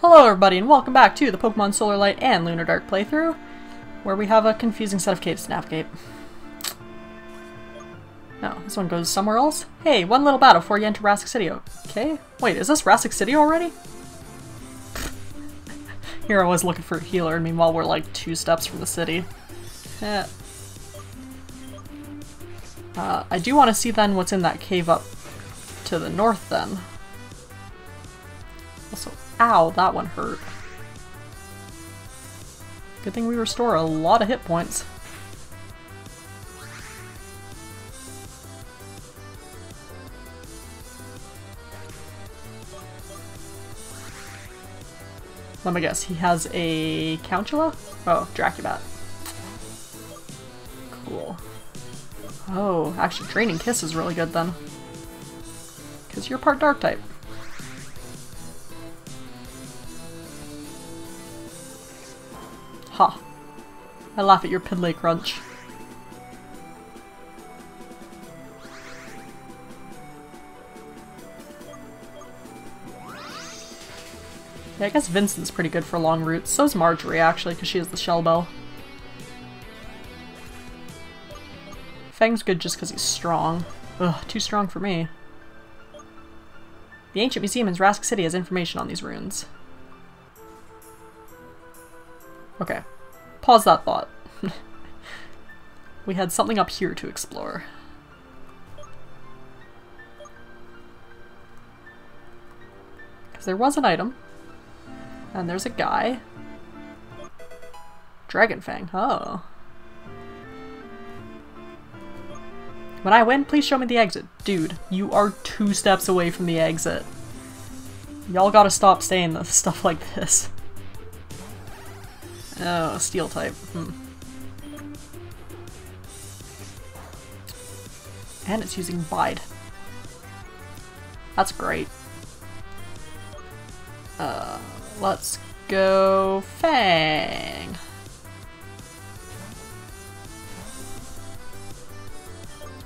Hello everybody and welcome back to the Pokemon Solar Light and Lunar Dark playthrough, where we have a confusing set of caves to navigate. No, this one goes somewhere else? Hey, one little battle before you enter Rastic City, okay? Wait, is this Rastic City already? Here I was looking for a healer, and meanwhile we're like two steps from the city. Eh. Uh, I do want to see then what's in that cave up to the north then. Also, ow, that one hurt. Good thing we restore a lot of hit points. Let me guess, he has a Countula? Oh, Dracubat. Cool. Oh, actually Draining Kiss is really good then. Because you're part Dark type. I laugh at your piddly crunch. Yeah, I guess Vincent's pretty good for long routes. So's Marjorie, actually, because she has the Shell Bell. Fang's good just because he's strong. Ugh, too strong for me. The Ancient Museum in Rask City has information on these runes. Okay. Pause that thought. we had something up here to explore. Because there was an item. And there's a guy. Dragon Fang. Oh. When I win, please show me the exit. Dude, you are two steps away from the exit. Y'all gotta stop saying stuff like this. Oh, steel type. Hmm. And it's using Bide. That's great. Uh, let's go Fang.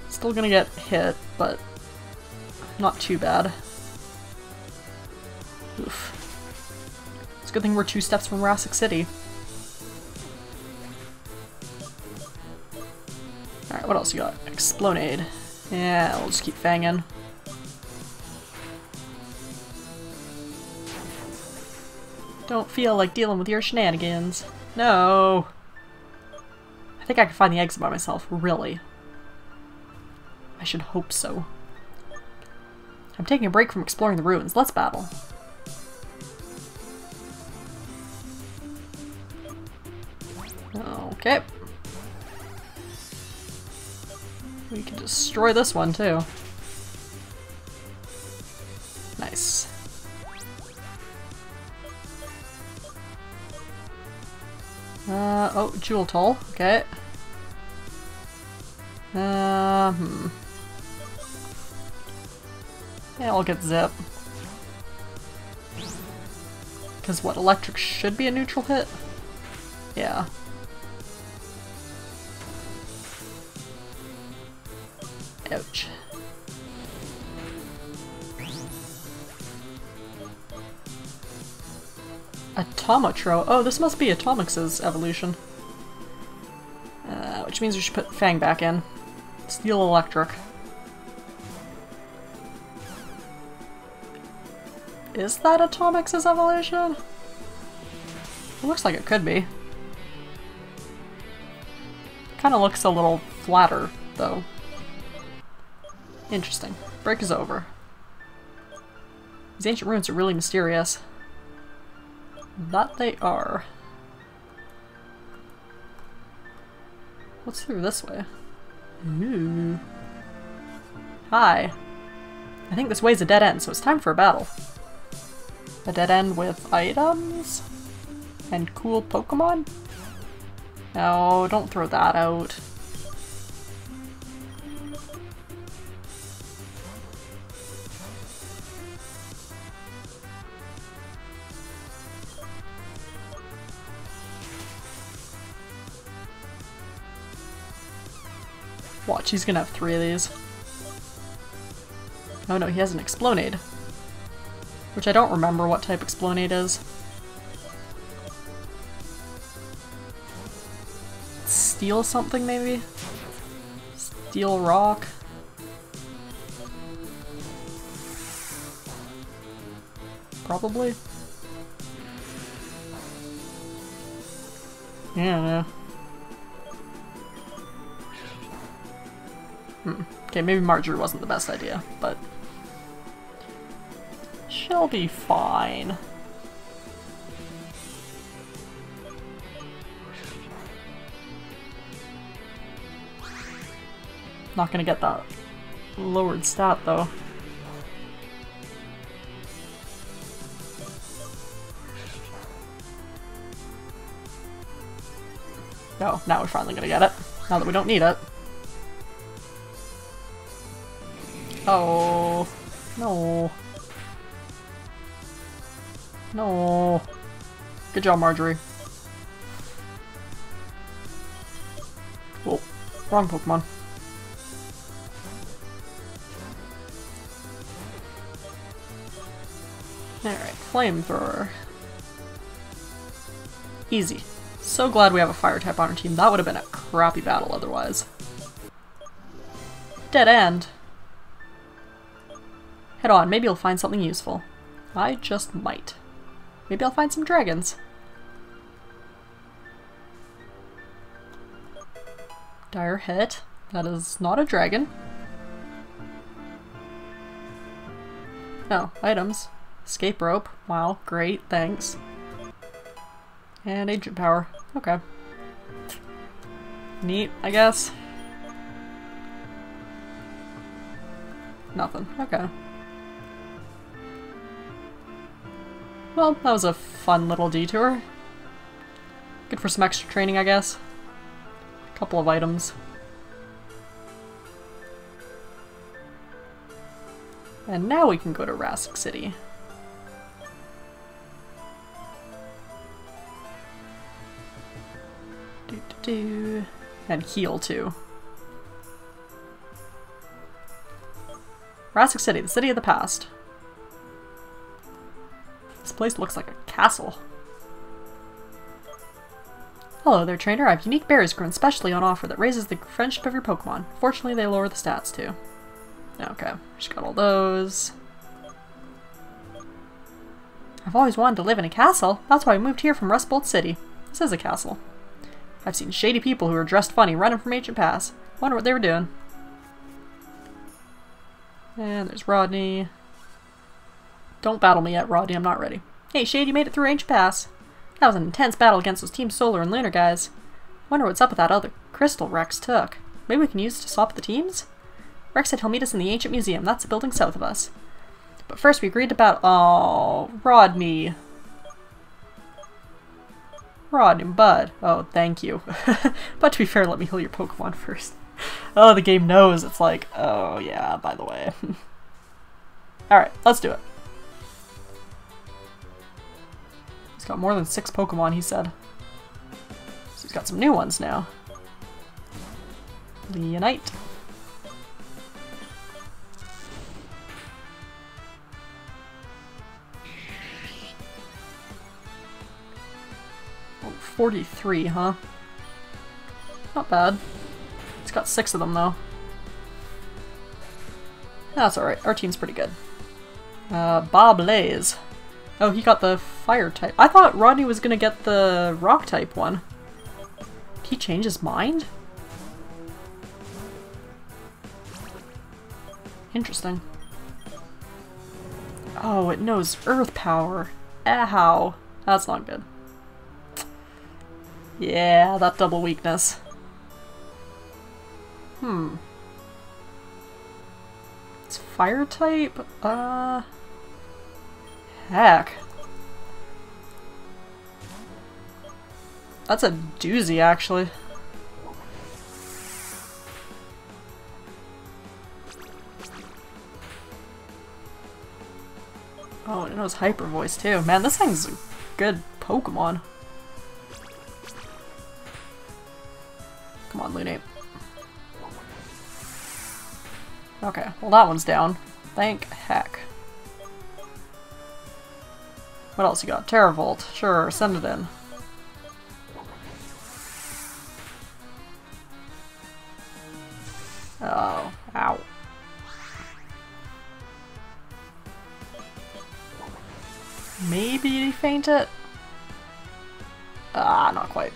Still gonna get hit, but not too bad. Oof. It's a good thing we're two steps from Rastic City. Alright, what else you got? Explonade. Yeah, we'll just keep fanging. Don't feel like dealing with your shenanigans. No! I think I can find the exit by myself, really. I should hope so. I'm taking a break from exploring the ruins. Let's battle. Okay. We can destroy this one too. Nice. Uh, oh, Jewel Toll. Okay. Uh, hmm. Yeah, I'll get Zip. Because what, Electric should be a neutral hit? Yeah. Ouch. Atomotro. Oh, this must be Atomix's evolution. Uh, which means we should put Fang back in. Steel Electric. Is that Atomix's evolution? It looks like it could be. Kinda looks a little flatter, though. Interesting. Break is over. These ancient ruins are really mysterious. That they are. What's through this way? Ooh. Hi. I think this way's a dead end, so it's time for a battle. A dead end with items? And cool Pokemon? No, don't throw that out. Watch, he's gonna have three of these. Oh no, he has an Explonade. Which I don't remember what type Explonade is. Steel something, maybe? Steel rock? Probably? Yeah. Hmm. Okay, maybe Marjorie wasn't the best idea, but she'll be fine. Not gonna get that lowered stat though. Oh, now we're finally gonna get it. Now that we don't need it. Oh. No. No. Good job, Marjorie. Oh, wrong Pokemon. Alright, Flamethrower. Easy. So glad we have a fire type on our team. That would have been a crappy battle otherwise. Dead end. Head on, maybe you'll find something useful. I just might. Maybe I'll find some dragons. Dire hit. That is not a dragon. Oh, items. Escape rope. Wow, great, thanks. And agent power. Okay. Neat, I guess. Nothing. Okay. Well, that was a fun little detour. Good for some extra training, I guess. A couple of items. And now we can go to Rask City. Do, do, do. And heal, too. Rask City, the city of the past. This place looks like a castle. Hello there, trainer. I have unique berries grown specially on offer that raises the friendship of your Pokemon. Fortunately, they lower the stats, too. Okay, just got all those. I've always wanted to live in a castle. That's why I moved here from Rust Bolt City. This is a castle. I've seen shady people who are dressed funny running from Ancient Pass. Wonder what they were doing. And there's Rodney. Don't battle me yet, Rodney. I'm not ready. Hey, Shade, you made it through Ancient Pass. That was an intense battle against those Team Solar and Lunar guys. Wonder what's up with that other crystal Rex took. Maybe we can use it to swap the teams? Rex said he'll meet us in the Ancient Museum. That's a building south of us. But first we agreed battle- Oh, Rodney. Rodney, bud. Oh, thank you. but to be fair, let me heal your Pokemon first. Oh, the game knows. It's like, oh yeah, by the way. Alright, let's do it. He's got more than six Pokemon, he said. So he's got some new ones now. Leonite. Oh, 43, huh? Not bad. It's got six of them, though. That's alright. Our team's pretty good. Uh, Bob Lays. Oh, he got the fire type. I thought Rodney was gonna get the rock type one. Did he change his mind? Interesting. Oh, it knows earth power. Ow. That's not good. Yeah, that double weakness. Hmm. It's fire type? Uh... Heck. That's a doozy, actually. Oh, it knows Hyper Voice too. Man, this thing's a good Pokemon. Come on, Lunate. Okay, well that one's down. Thank heck. What else you got? Terravolt. Sure, send it in. Faint it? Ah, not quite.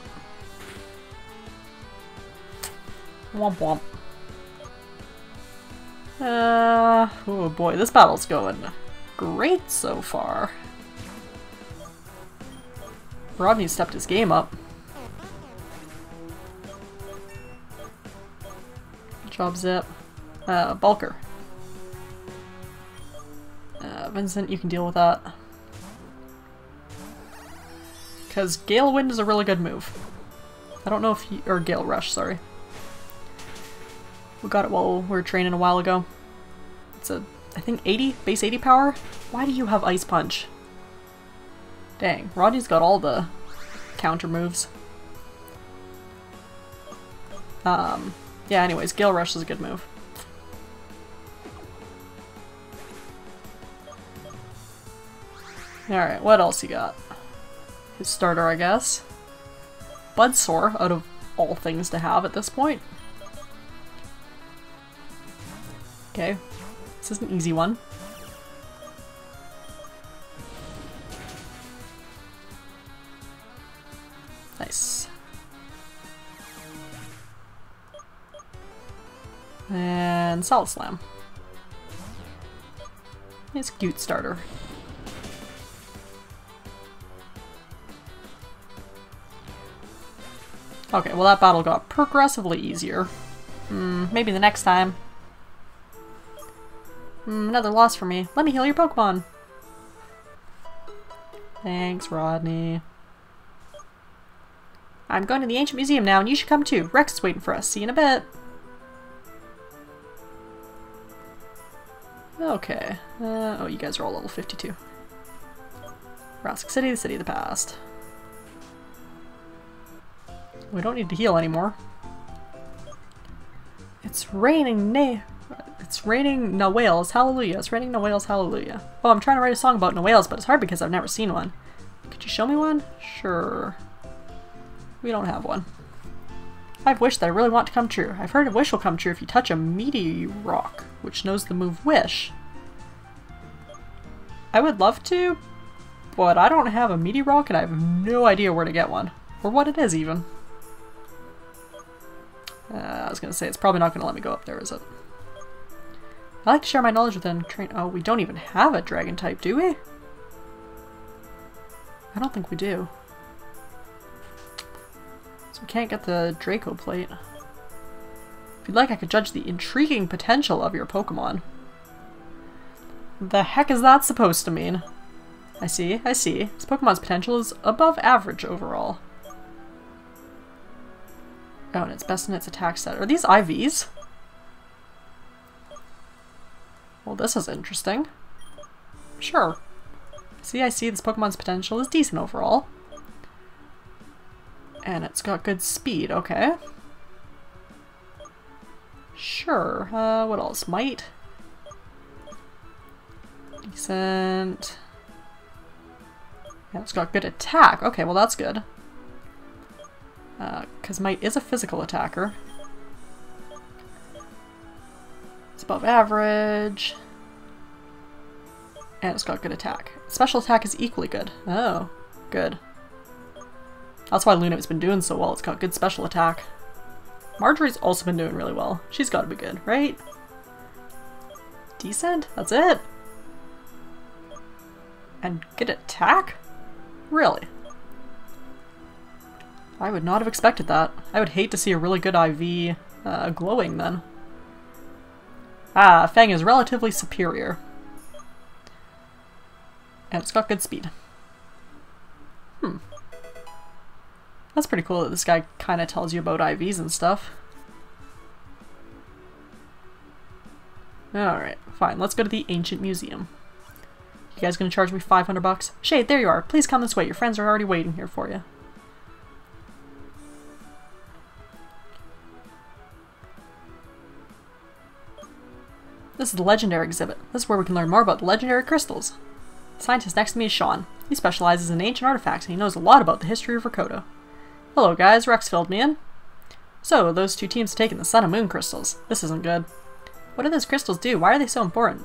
Womp womp. Uh, oh boy, this battle's going great so far. Rodney stepped his game up. Job, Zip. Uh, Bulker. Uh, Vincent, you can deal with that. Because Gale Wind is a really good move. I don't know if you- or Gale Rush, sorry. We got it while we were training a while ago. It's a, I think 80, base 80 power? Why do you have Ice Punch? Dang, Rodney's got all the counter moves. Um, yeah, anyways, Gale Rush is a good move. Alright, what else you got? Starter, I guess. Budsore, out of all things to have at this point. Okay, this is an easy one. Nice. And Solid Slam. Nice cute starter. Okay, well that battle got progressively easier. Hmm, maybe the next time. Hmm, another loss for me. Let me heal your Pokemon. Thanks, Rodney. I'm going to the Ancient Museum now, and you should come too. Rex is waiting for us. See you in a bit. Okay. Uh, oh, you guys are all level 52. Rastic City, the city of the past. We don't need to heal anymore. It's raining na- It's raining Nawales, hallelujah. It's raining Nawales, hallelujah. Oh, I'm trying to write a song about Nawales, but it's hard because I've never seen one. Could you show me one? Sure. We don't have one. I've wished that I really want to come true. I've heard a wish will come true if you touch a meaty rock, which knows the move Wish. I would love to, but I don't have a meaty rock and I have no idea where to get one. Or what it is, even. Uh, I was gonna say, it's probably not gonna let me go up there, is it? I like to share my knowledge with them. Train. Oh, we don't even have a dragon type, do we? I don't think we do. So we can't get the Draco plate. If you'd like, I could judge the intriguing potential of your Pokemon. The heck is that supposed to mean? I see, I see. This Pokemon's potential is above average overall. Oh, and it's best in its attack set. Are these IVs? Well, this is interesting. Sure. See, I see this Pokemon's potential is decent overall. And it's got good speed, okay. Sure, uh, what else? Might? Decent. Yeah, it's got good attack. Okay, well that's good. Because uh, Might is a physical attacker. It's above average. And it's got good attack. Special attack is equally good. Oh, good. That's why Luna's been doing so well. It's got good special attack. Marjorie's also been doing really well. She's got to be good, right? Decent? That's it? And good attack? Really? I would not have expected that. I would hate to see a really good IV uh, glowing then. Ah, Fang is relatively superior. And it's got good speed. Hmm. That's pretty cool that this guy kind of tells you about IVs and stuff. Alright, fine. Let's go to the Ancient Museum. You guys gonna charge me 500 bucks? Shade, there you are. Please come this way. Your friends are already waiting here for you. This is the legendary exhibit. This is where we can learn more about the legendary crystals. The scientist next to me is Sean. He specializes in ancient artifacts and he knows a lot about the history of Rikoto. Hello guys, Rex filled me in. So, those two teams have taken the Sun and Moon crystals. This isn't good. What do those crystals do? Why are they so important?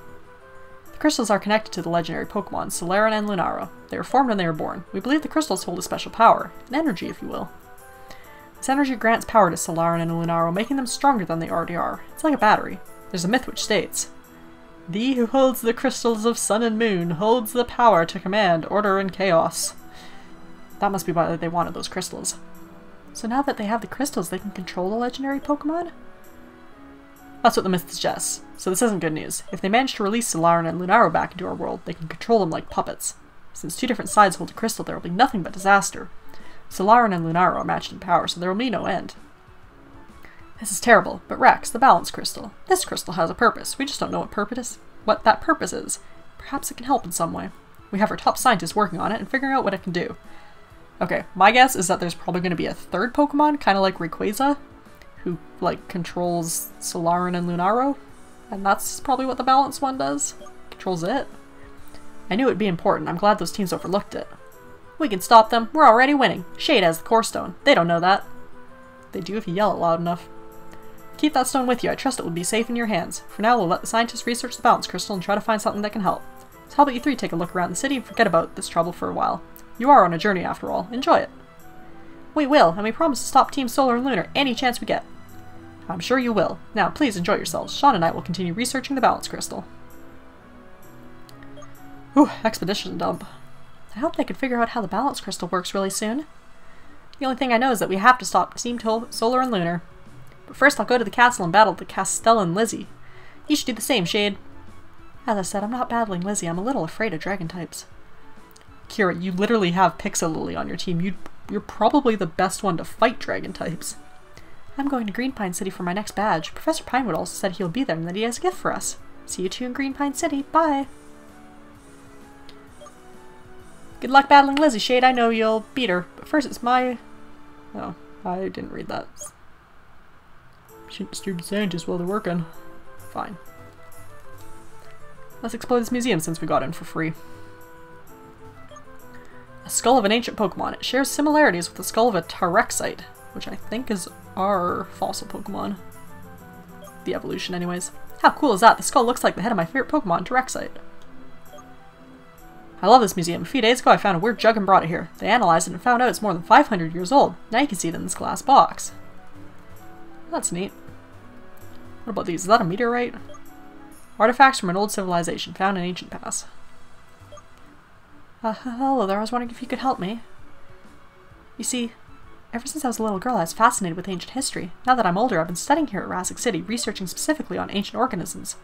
The crystals are connected to the legendary Pokemon, Solaran and Lunaro. They were formed when they were born. We believe the crystals hold a special power, an energy if you will. This energy grants power to Solaran and Lunaro, making them stronger than they already are. It's like a battery. There's a myth which states, Thee who holds the crystals of sun and moon holds the power to command order and chaos. That must be why they wanted those crystals. So now that they have the crystals, they can control the legendary Pokemon? That's what the myth suggests, so this isn't good news. If they manage to release Solaran and Lunaro back into our world, they can control them like puppets. Since two different sides hold a crystal, there will be nothing but disaster. Solaran and Lunaro are matched in power, so there will be no end. This is terrible, but Rex, the balance crystal. This crystal has a purpose. We just don't know what purpose what that purpose is. Perhaps it can help in some way. We have our top scientists working on it and figuring out what it can do. Okay, my guess is that there's probably going to be a third Pokemon, kind of like Rayquaza, who, like, controls Solaran and Lunaro. And that's probably what the balance one does. Controls it. I knew it'd be important. I'm glad those teams overlooked it. We can stop them. We're already winning. Shade has the core stone. They don't know that. They do if you yell it loud enough. Keep that stone with you. I trust it will be safe in your hands. For now, we'll let the scientists research the balance crystal and try to find something that can help. So how about you three take a look around the city and forget about this trouble for a while. You are on a journey after all. Enjoy it. We will, and we promise to stop Team Solar and Lunar any chance we get. I'm sure you will. Now, please enjoy yourselves. Sean and I will continue researching the balance crystal. Ooh, expedition dump. I hope they can figure out how the balance crystal works really soon. The only thing I know is that we have to stop Team Solar and Lunar. But first I'll go to the castle and battle the Castellan Lizzie. You should do the same, Shade. As I said, I'm not battling Lizzie. I'm a little afraid of dragon types. Kira, you literally have Pixelily on your team. You, you're probably the best one to fight dragon types. I'm going to Greenpine City for my next badge. Professor Pinewood also said he'll be there and that he has a gift for us. See you two in Greenpine City. Bye! Good luck battling Lizzie, Shade. I know you'll beat her. But first it's my... Oh, I didn't read that. Disturb scientists while they're working. Fine. Let's explore this museum since we got in for free. A skull of an ancient Pokemon. It shares similarities with the skull of a Tarexite, which I think is our fossil Pokemon. The evolution, anyways. How cool is that? The skull looks like the head of my favorite Pokemon, Tarexite. I love this museum. A few days ago I found a weird jug and brought it here. They analyzed it and found out it's more than 500 years old. Now you can see it in this glass box. That's neat. What about these? Is that a meteorite? Artifacts from an old civilization found in Ancient Pass. Uh, hello there, I was wondering if you could help me. You see, ever since I was a little girl I was fascinated with ancient history. Now that I'm older I've been studying here at Razzik City, researching specifically on ancient organisms.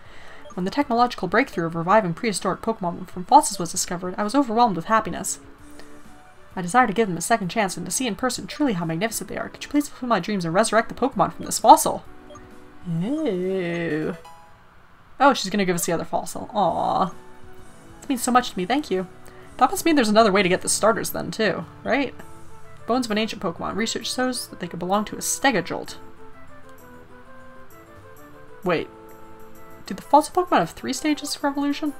When the technological breakthrough of reviving prehistoric Pokemon from fossils was discovered, I was overwhelmed with happiness. I desire to give them a second chance and to see in person truly how magnificent they are. Could you please fulfill my dreams and resurrect the Pokemon from this fossil? Ew. Oh, she's gonna give us the other fossil. Aww. That means so much to me, thank you. That must mean there's another way to get the starters then, too, right? Bones of an ancient Pokemon. Research shows that they could belong to a Stegojolt. Wait. Do the fossil Pokemon have three stages of evolution?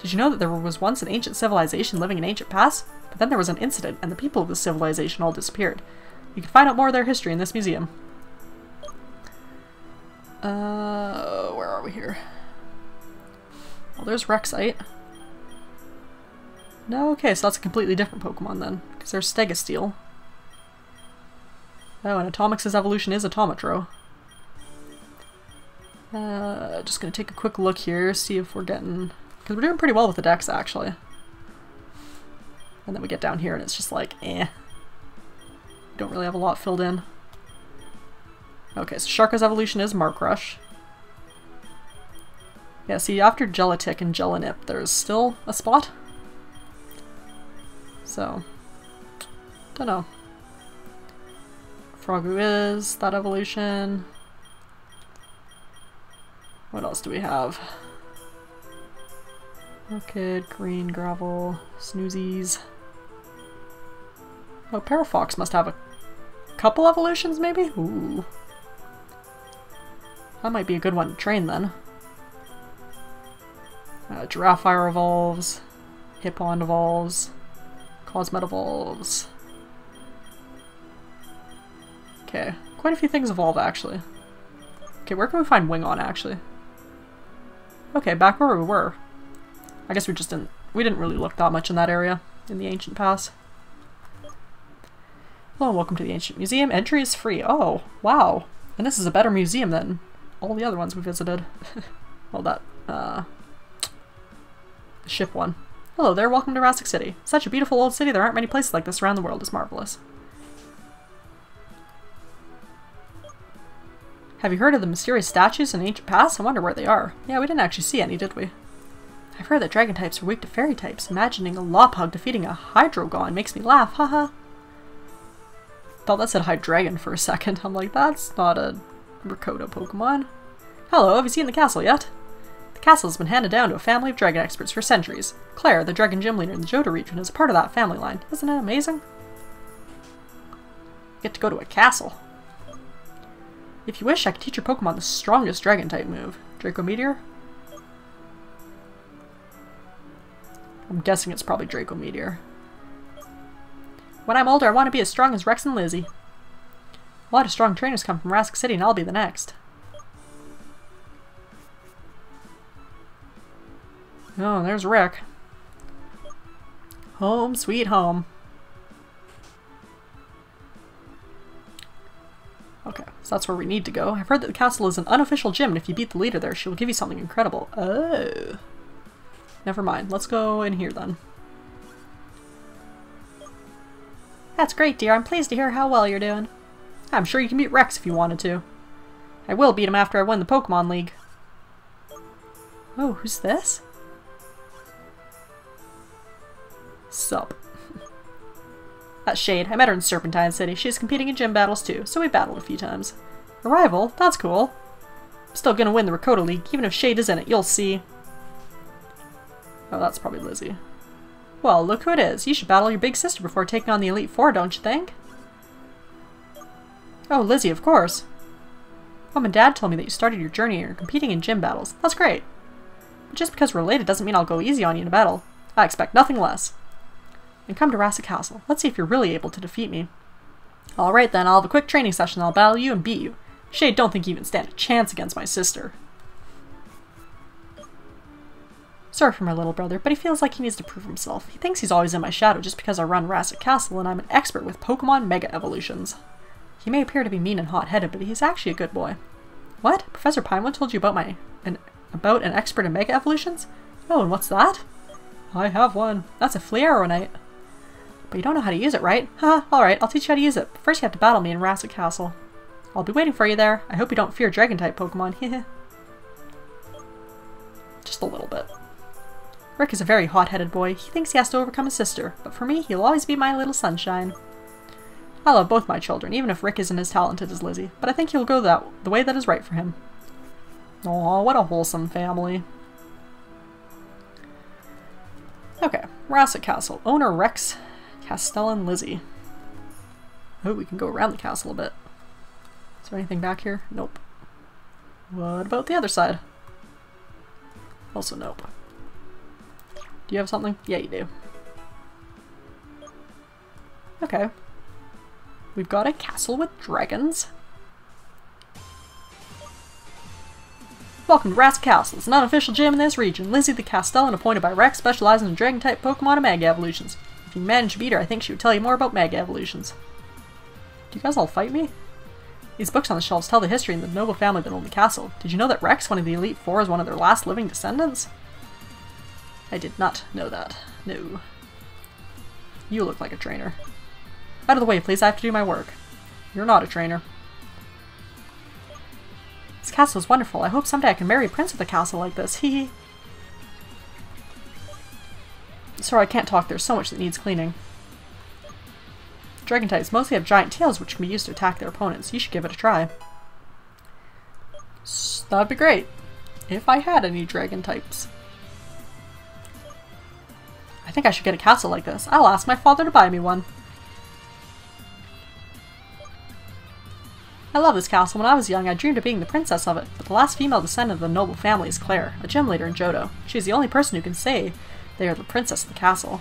Did you know that there was once an ancient civilization living in Ancient Pass? But then there was an incident, and the people of this civilization all disappeared. You can find out more of their history in this museum. Uh, where are we here? Well, there's Rexite. No, okay, so that's a completely different Pokemon then, because there's Stegasteel. Oh, and Atomix's evolution is Atomatro. Uh, just gonna take a quick look here, see if we're getting... Because we're doing pretty well with the decks, actually. And then we get down here and it's just like, eh. Don't really have a lot filled in. Okay, so Sharka's evolution is Markrush. Yeah, see, after Gelatik and Gelanip, there's still a spot. So, don't know. Frogu is that evolution. What else do we have? Orchid, green, gravel, snoozies. Oh, Parafox must have a couple evolutions, maybe? Ooh. That might be a good one to train then. Uh, Giraffire evolves. Hippon evolves. Cosmet Okay, quite a few things evolve actually. Okay, where can we find Wingon actually? Okay, back where we were. I guess we just didn't we didn't really look that much in that area in the ancient pass. Hello, and welcome to the ancient museum. Entry is free. Oh, wow. And this is a better museum than all the other ones we visited. well, that, uh, ship one. Hello there, welcome to Rasuk City. Such a beautiful old city, there aren't many places like this around the world. It's marvelous. Have you heard of the mysterious statues in Ancient Pass? I wonder where they are. Yeah, we didn't actually see any, did we? I've heard that dragon types are weak to fairy types. Imagining a Lopug defeating a Hydrogon makes me laugh, haha. Thought that said Hydreigon for a second. I'm like, that's not a Rikoto Pokemon. Hello, have you seen the castle yet? The castle has been handed down to a family of dragon experts for centuries. Claire, the dragon gym leader in the Johto region, is a part of that family line. Isn't it amazing? get to go to a castle. If you wish, I could teach your Pokemon the strongest Dragon-type move. Draco Meteor? I'm guessing it's probably Draco Meteor. When I'm older, I want to be as strong as Rex and Lizzie. A lot of strong trainers come from Rask City and I'll be the next. Oh, there's Rick. Home sweet home. Okay, so that's where we need to go. I've heard that the castle is an unofficial gym, and if you beat the leader there, she will give you something incredible. Oh. Never mind. Let's go in here then. That's great, dear. I'm pleased to hear how well you're doing. I'm sure you can beat Rex if you wanted to. I will beat him after I win the Pokemon League. Oh, who's this? Sup. That's Shade. I met her in Serpentine City. She's competing in gym battles too, so we battled a few times. A rival? That's cool. I'm still gonna win the Rikoto League, even if Shade is in it, you'll see. Oh, that's probably Lizzie. Well, look who it is. You should battle your big sister before taking on the Elite Four, don't you think? Oh, Lizzie, of course. Mom and Dad told me that you started your journey and you're competing in gym battles. That's great. But just because we're related doesn't mean I'll go easy on you in a battle. I expect nothing less. And come to Rasuk Castle. Let's see if you're really able to defeat me. Alright then, I'll have a quick training session I'll battle you and beat you. Shade don't think you even stand a chance against my sister. Sorry for my little brother, but he feels like he needs to prove himself. He thinks he's always in my shadow just because I run Rasuk Castle and I'm an expert with Pokemon Mega Evolutions. He may appear to be mean and hot-headed, but he's actually a good boy. What? Professor Pinewood told you about my an about an expert in Mega Evolutions? Oh, and what's that? I have one. That's a Flareonite. But you don't know how to use it, right? Huh, alright, I'll teach you how to use it. But first you have to battle me in Rasuk Castle. I'll be waiting for you there. I hope you don't fear Dragon-type Pokemon, Heh Just a little bit. Rick is a very hot-headed boy. He thinks he has to overcome his sister, but for me, he'll always be my little sunshine. I love both my children, even if Rick isn't as talented as Lizzie, but I think he'll go that the way that is right for him. Aw, what a wholesome family. Okay, Rasuk Castle. Owner Rex, Castellan Lizzie. Oh, we can go around the castle a bit. Is there anything back here? Nope. What about the other side? Also nope. Do you have something? Yeah, you do. Okay. We've got a castle with dragons. Welcome to Rask Castle. It's an unofficial gym in this region. Lizzie the Castellan, appointed by Rex, specializes in dragon-type Pokemon and Mega Evolutions. If you manage to beat her, I think she would tell you more about Mega Evolutions. Do you guys all fight me? These books on the shelves tell the history of the noble family that owned the castle. Did you know that Rex, one of the Elite Four, is one of their last living descendants? I did not know that. No. You look like a trainer. Out of the way, please. I have to do my work. You're not a trainer. This castle is wonderful. I hope someday I can marry a prince with a castle like this. Hee Sorry, I can't talk. There's so much that needs cleaning. Dragon types mostly have giant tails which can be used to attack their opponents. You should give it a try. That'd be great. If I had any dragon types. I think I should get a castle like this. I'll ask my father to buy me one. I love this castle. When I was young, I dreamed of being the princess of it, but the last female descendant of the noble family is Claire, a gym leader in Johto. She is the only person who can say they are the princess of the castle.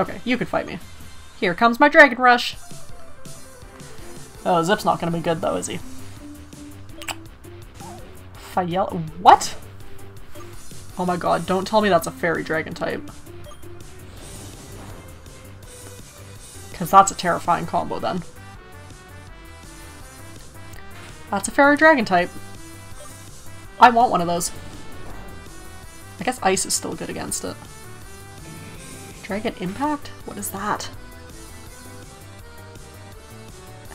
Okay, you can fight me. Here comes my Dragon Rush! Oh, Zip's not gonna be good though, is he? Fayel- What? Oh my god, don't tell me that's a fairy dragon type. Because that's a terrifying combo then. That's a fairy dragon type. I want one of those. I guess ice is still good against it. Dragon Impact? What is that?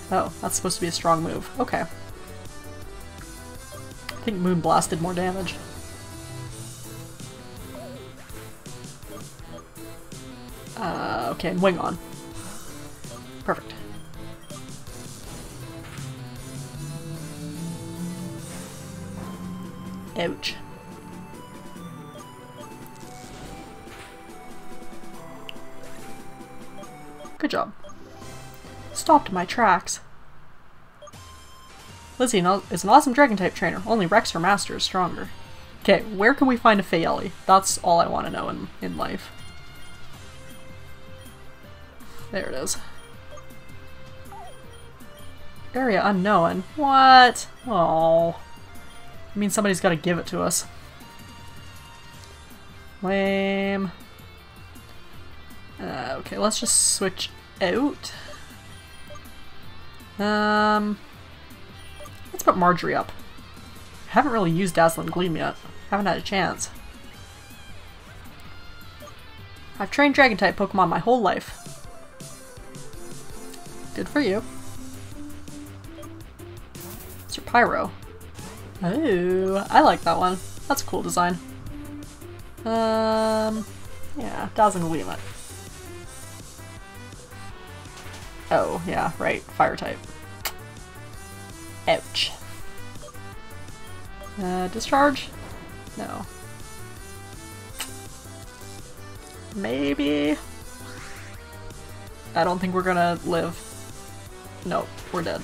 Oh, that's supposed to be a strong move. Okay. I think Moonblast did more damage. Uh, okay, Wingon. Perfect. Ouch. Good job. Stopped my tracks. Lizzie is an awesome dragon type trainer, only Rex, her master, is stronger. Okay, where can we find a Fayeli? That's all I want to know in, in life. There it is. Area unknown. What? Oh. I mean somebody's gotta give it to us. Lame. Uh, okay, let's just switch out. Um, let's put Marjorie up. Haven't really used Dazzling Gleam yet. Haven't had a chance. I've trained Dragon-type Pokemon my whole life. Good for you. Mr. Pyro. Oh, I like that one. That's a cool design. Um, yeah, Dazzling it. Oh, yeah, right. Fire type. Ouch. Uh, discharge? No. Maybe? I don't think we're gonna live. Nope, we're dead.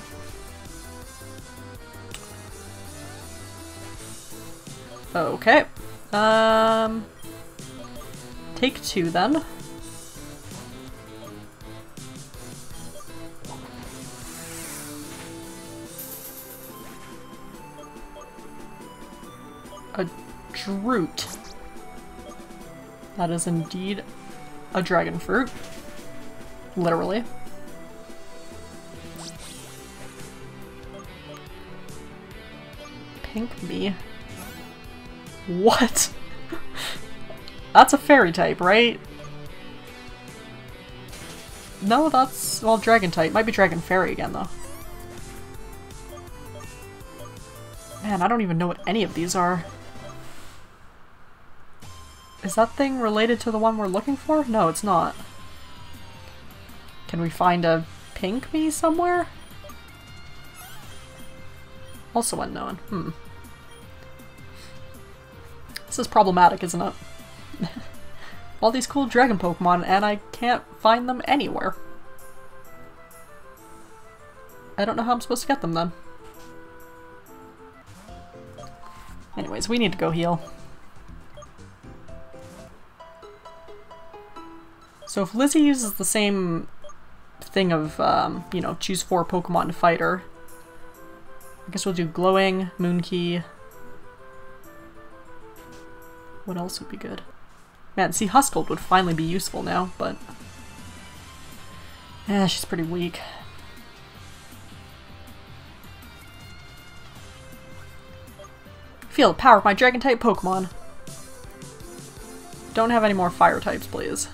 Okay. Um... Take two then. a Droot. That is indeed a dragon fruit. Literally. Pink me. What? that's a fairy type, right? No, that's, well, dragon type. Might be dragon fairy again, though. Man, I don't even know what any of these are. Is that thing related to the one we're looking for? No, it's not. Can we find a pink me somewhere? Also unknown. Hmm. This is problematic, isn't it? All these cool dragon Pokemon, and I can't find them anywhere. I don't know how I'm supposed to get them then. Anyways, we need to go heal. So if Lizzie uses the same thing of, um, you know, choose four Pokemon to fight her, I guess we'll do Glowing, Moonkey. What else would be good? Man, see, Huskled would finally be useful now, but... Yeah, she's pretty weak. Feel the power of my Dragon-type Pokemon. Don't have any more Fire types, please.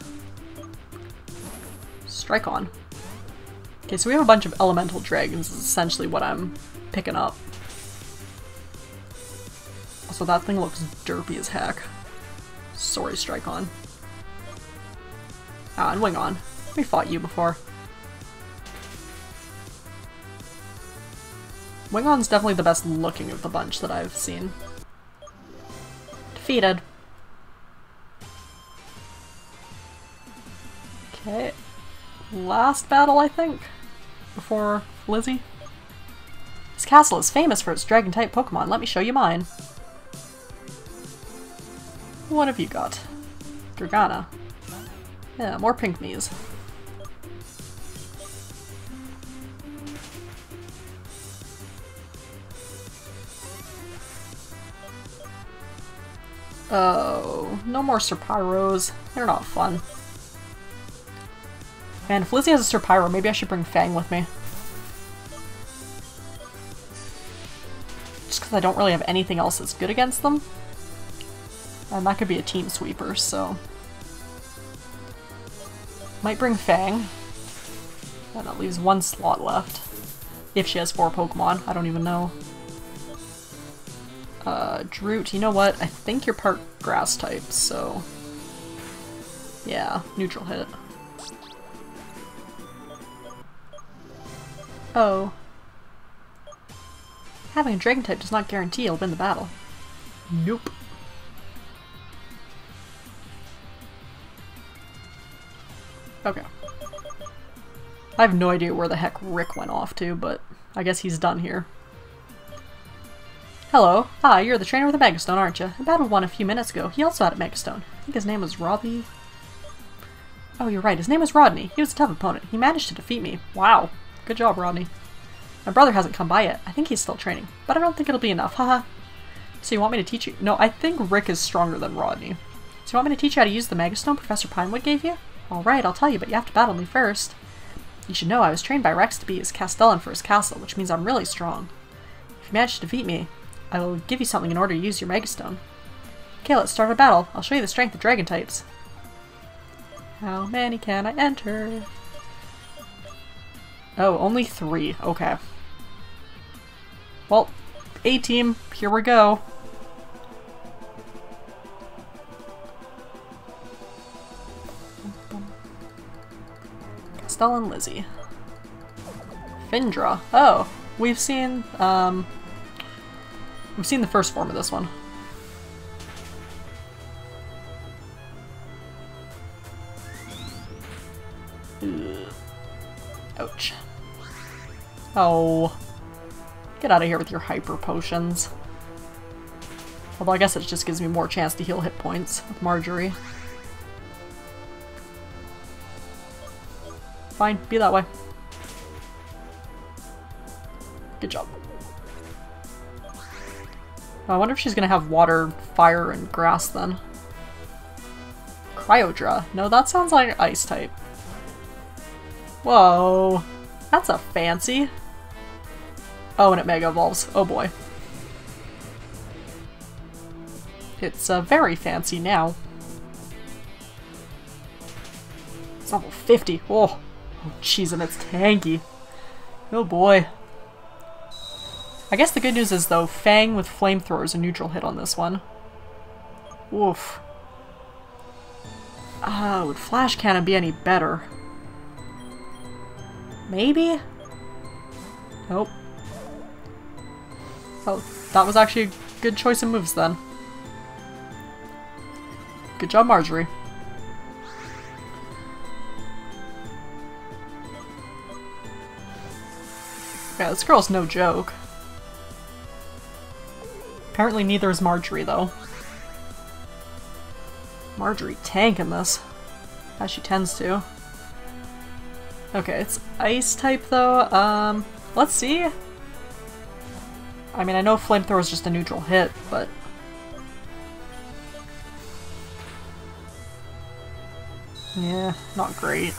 Strike on. Okay, so we have a bunch of elemental dragons is essentially what I'm picking up. Also, that thing looks derpy as heck. Sorry, Strike on. Ah, and Wingon. We fought you before. Wingon's definitely the best looking of the bunch that I've seen. Defeated. Okay last battle, I think, before Lizzie. This castle is famous for its dragon-type Pokemon. Let me show you mine. What have you got? Dragana. Yeah, more pink me's. Oh, no more Serpyros. They're not fun. And if Lizzie has a Serpyro, maybe I should bring Fang with me. Just because I don't really have anything else that's good against them. And that could be a team sweeper, so... Might bring Fang. And that leaves one slot left. If she has four Pokemon, I don't even know. Uh, Droot, you know what? I think you're part grass type, so... Yeah, neutral hit. Oh. Having a dragon type does not guarantee you'll win the battle. Nope. Okay. I have no idea where the heck Rick went off to, but I guess he's done here. Hello. Ah, you're the trainer with a Megastone, aren't you? I battled one a few minutes ago. He also had a Megastone. I think his name was Robbie. Oh, you're right. His name was Rodney. He was a tough opponent. He managed to defeat me. Wow. Good job, Rodney. My brother hasn't come by yet. I think he's still training. But I don't think it'll be enough. Haha. so you want me to teach you? No, I think Rick is stronger than Rodney. So you want me to teach you how to use the Megastone Professor Pinewood gave you? Alright, I'll tell you, but you have to battle me first. You should know I was trained by Rex to be his Castellan for his castle, which means I'm really strong. If you manage to defeat me, I will give you something in order to use your Megastone. Okay, let's start a battle. I'll show you the strength of dragon types. How many can I enter? Oh, only three. Okay. Well, A-team, here we go. Estelle and Lizzie. Findra. Oh, we've seen, um, we've seen the first form of this one. Ouch. Oh. Get out of here with your hyper potions. Although I guess it just gives me more chance to heal hit points with Marjorie. Fine, be that way. Good job. I wonder if she's gonna have water, fire, and grass then. Cryodra. No, that sounds like ice type. Whoa. That's a fancy. Oh, and it Mega Evolves. Oh boy. It's uh, very fancy now. It's level 50. Oh. Oh, jeez, and it's tanky. Oh boy. I guess the good news is, though, Fang with Flamethrower is a neutral hit on this one. Woof. Ah, uh, would Flash Cannon be any better? Maybe? Nope. Oh, that was actually a good choice of moves then. Good job, Marjorie. Yeah, this girl's no joke. Apparently neither is Marjorie, though. Marjorie tanking this, as she tends to. Okay, it's ice type, though. Um, let's see. I mean, I know flamethrower is just a neutral hit, but... Yeah, not great.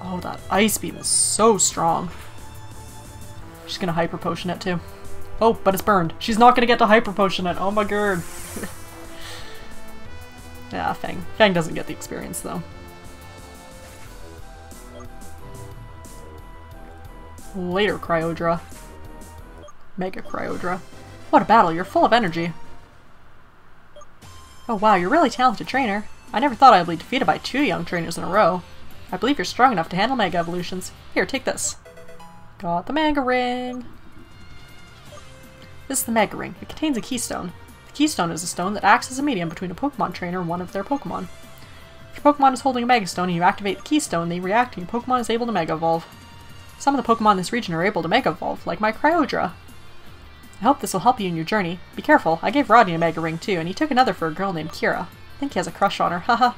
Oh, that ice beam is so strong. She's gonna hyper potion it too. Oh, but it's burned. She's not gonna get to hyper potion it. Oh my god. yeah, Fang. Fang doesn't get the experience though. Later, Cryodra. Mega Cryodra. What a battle, you're full of energy. Oh wow, you're really talented trainer. I never thought I'd be defeated by two young trainers in a row. I believe you're strong enough to handle Mega Evolutions. Here, take this. Got the Mega Ring! This is the Mega Ring. It contains a Keystone. The Keystone is a stone that acts as a medium between a Pokemon trainer and one of their Pokemon. If your Pokemon is holding a Mega Stone and you activate the Keystone, they react and your Pokemon is able to Mega Evolve. Some of the Pokemon in this region are able to Mega Evolve, like my Cryodra. I hope this will help you in your journey. Be careful, I gave Rodney a Mega Ring too, and he took another for a girl named Kira. I think he has a crush on her, haha.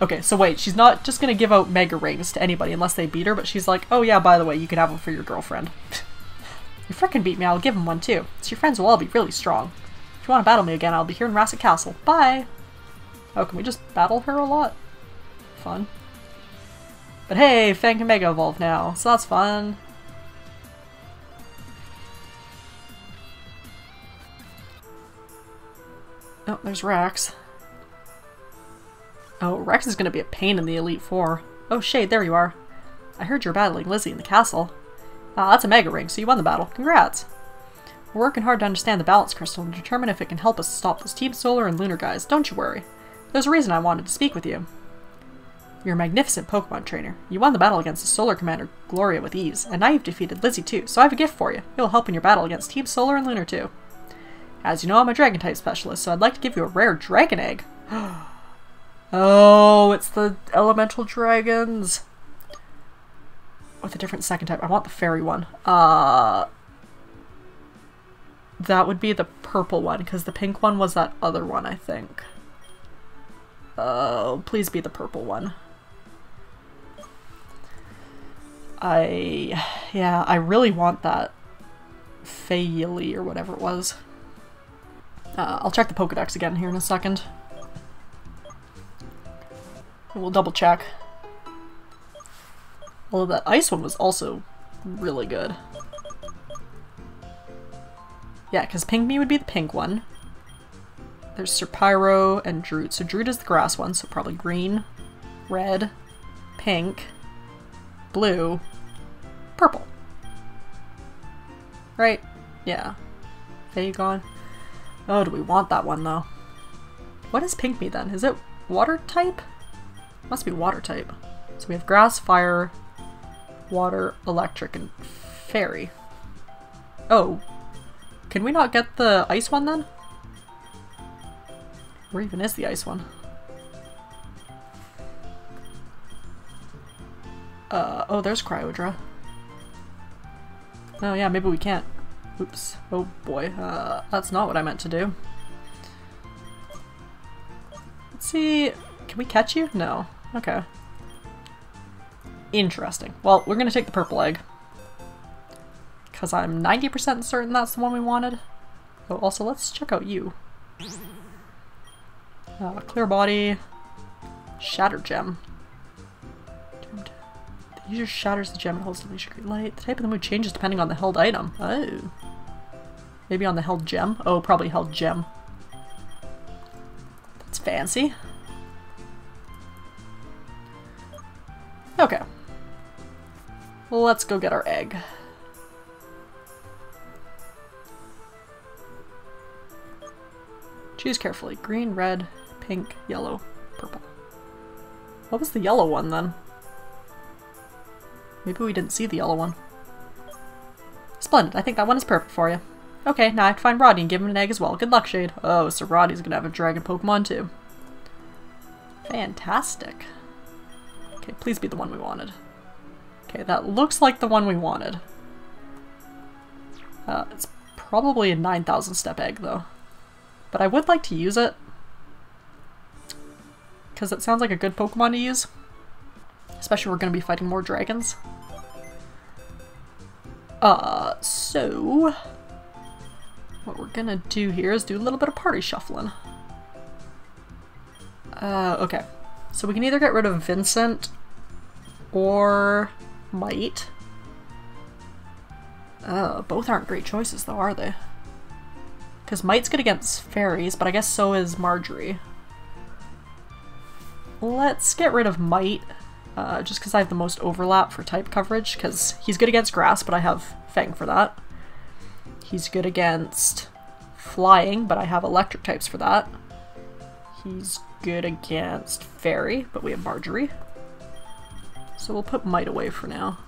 Okay, so wait, she's not just gonna give out mega rings to anybody unless they beat her, but she's like, oh yeah, by the way, you can have them for your girlfriend. you frickin' beat me, I'll give him one too. So your friends will all be really strong. If you want to battle me again, I'll be here in Rasset Castle. Bye! Oh, can we just battle her a lot? Fun. But hey, Fang can Mega Evolve now, so that's fun. Oh, there's Rex. Oh, Rex is gonna be a pain in the Elite Four. Oh, Shade, there you are. I heard you're battling Lizzie in the castle. Ah, that's a Mega Ring, so you won the battle. Congrats! We're working hard to understand the Balance Crystal and determine if it can help us stop those Team Solar and Lunar guys. Don't you worry. There's a reason I wanted to speak with you. You're a magnificent Pokemon trainer. You won the battle against the Solar Commander Gloria with ease, and now you've defeated Lizzie too, so I have a gift for you. It'll help in your battle against Team Solar and Lunar too. As you know, I'm a dragon type specialist, so I'd like to give you a rare dragon egg. oh, it's the elemental dragons. With a different second type. I want the fairy one. Uh, that would be the purple one, because the pink one was that other one, I think. Oh, please be the purple one. I, yeah, I really want that Fayili or whatever it was. Uh, I'll check the Pokedex again here in a second. We'll double check. Although that ice one was also really good. Yeah, because Pink Me would be the pink one. There's Serpyro and Droot. So Droot is the grass one, so probably green, red, pink, blue, purple. Right? Yeah. gone. Oh, do we want that one though? What is Pink Me then? Is it water type? Must be water type. So we have grass, fire, water, electric, and fairy. Oh. Can we not get the ice one then? Where even is the ice one? Uh, oh, there's Cryodra. Oh yeah, maybe we can't. Oops. Oh boy, uh, that's not what I meant to do. Let's see, can we catch you? No. Okay. Interesting. Well, we're gonna take the purple egg. Because I'm 90% certain that's the one we wanted. Oh, also, let's check out you. Uh, clear body. Shatter gem. The user shatters the gem and holds the great light. The type of the mood changes depending on the held item. Oh. Maybe on the held gem? Oh, probably held gem. That's fancy. Okay. Let's go get our egg. Choose carefully. Green, red, pink, yellow, purple. What was the yellow one then? Maybe we didn't see the yellow one. Splendid. I think that one is perfect for you. Okay, now I have to find Roddy and give him an egg as well. Good luck, Shade. Oh, so Roddy's gonna have a dragon Pokemon too. Fantastic. Okay, please be the one we wanted. Okay, that looks like the one we wanted. Uh, it's probably a 9,000 step egg though. But I would like to use it. Because it sounds like a good Pokemon to use. Especially we're going to be fighting more dragons. Uh, so... What we're gonna do here is do a little bit of party shuffling. Uh, okay. So we can either get rid of Vincent or Might. Uh, both aren't great choices though, are they? Because Might's good against fairies, but I guess so is Marjorie. Let's get rid of Might, uh, just because I have the most overlap for type coverage, because he's good against grass, but I have Fang for that. He's good against flying, but I have electric types for that. He's good against fairy, but we have Marjorie. So we'll put Might away for now.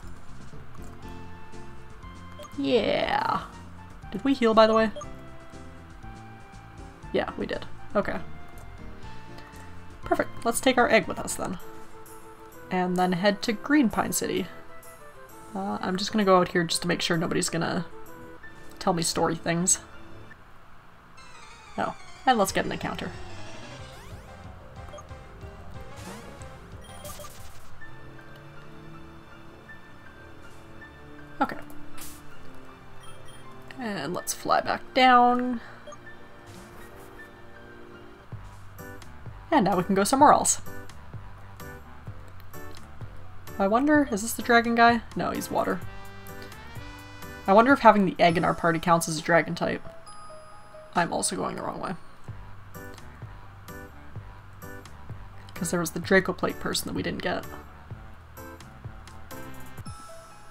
Yeah. Did we heal, by the way? Yeah, we did. Okay. Perfect. Let's take our egg with us then. And then head to Green Pine City. Uh, I'm just gonna go out here just to make sure nobody's gonna tell me story things. Oh, and let's get an encounter. Okay. And let's fly back down. And now we can go somewhere else. I wonder, is this the dragon guy? No, he's water. I wonder if having the egg in our party counts as a dragon type. I'm also going the wrong way. Because there was the Draco Plate person that we didn't get.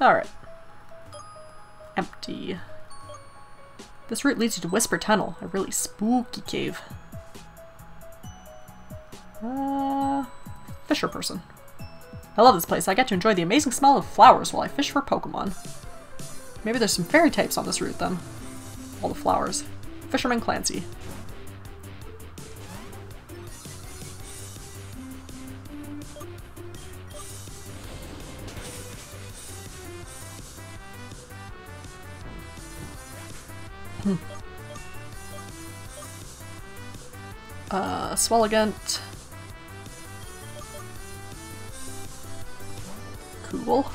Alright. Empty. This route leads you to Whisper Tunnel, a really spooky cave. Uh, fisher person. I love this place. I get to enjoy the amazing smell of flowers while I fish for Pokemon. Maybe there's some fairy types on this route then. All the flowers. Fisherman Clancy. Uh, Cool.